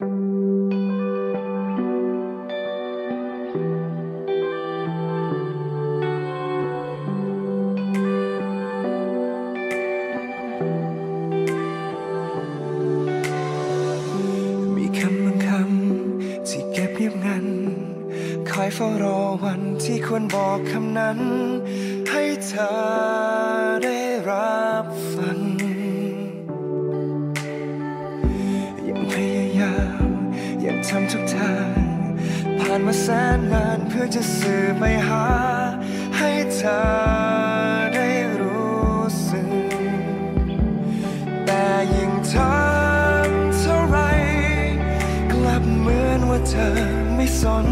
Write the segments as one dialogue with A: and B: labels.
A: มีคำบางคำที่เก็บเงียบงันคอยเฝ้ารอวันที่ควรบอกคำนั้น ให้เธอได้รับานมาแสนนานเพื่อจะสื่อไปหา ให้เธอได้รู้สึก แต่ยิ่งทำเท่าไร กลับเหมือนว่าเธอไม่สน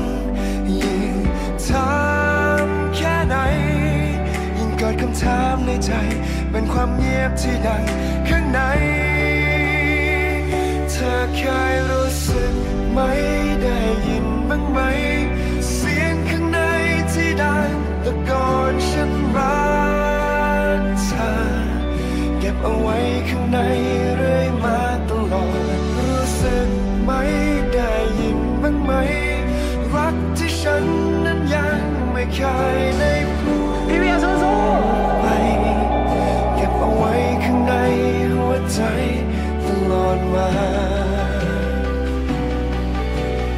A: ยิ่งทำแค่ไหน ยิ่งเกิดคำถามในใจ เป็นความเงียบที่ดังข้างใน เธอเค บ้างไหม เสียงข้างในที่ดังตะโกนฉันรักเธอเก็บเอาไว้ข้างในเรื่อยมาตลอด รู้สึกไหมได้ยินบ้างไหม รักที่ฉันนั้นยังไม่เคยได้พูด
B: พี่เวียสู้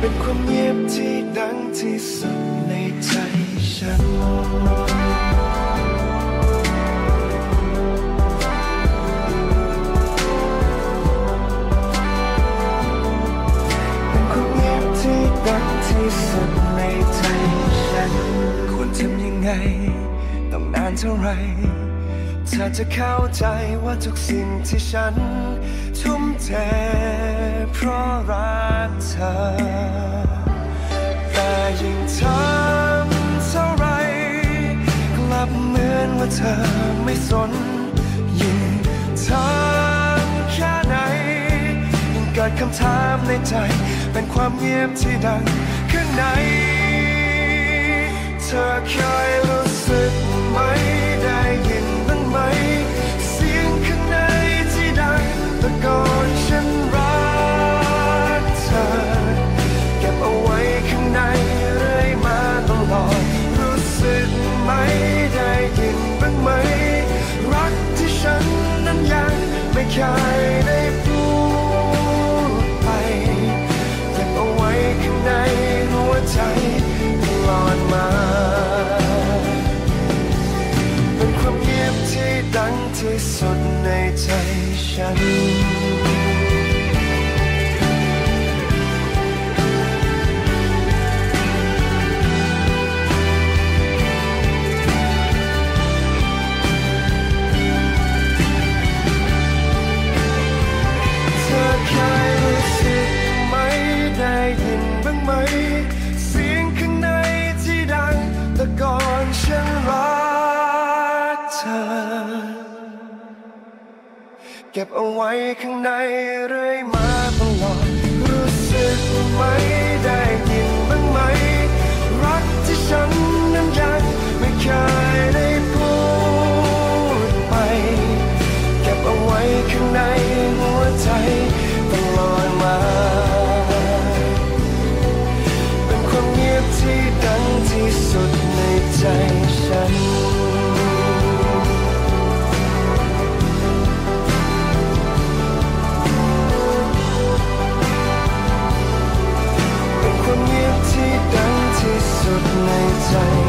A: เป็นความเงียบที่ดังที่สุดในใจฉันเป็นความเงียบที่ดังที่สุดในใจฉัน ควรทำยังไง ต้องนานเท่าไรเธอจะเข้าใจว่าทุกสิ่งที่ฉันทุ่มเท เพราะรักเธอ แต่ยิ่งทำเท่าไร กลับเหมือนว่าเธอไม่สน ยิ่งทำแค่ไหน ยิ่งเกิดคำถามในใจ เป็นความเงียบที่ดังข้างใน เธอเคยรู้ ตลอดมา เป็นความเงียบที่ดังที่สุดในใจฉัน เก็บเอาไว้ข้างในเรื่อยมาตลอดรู้สึกไหม เ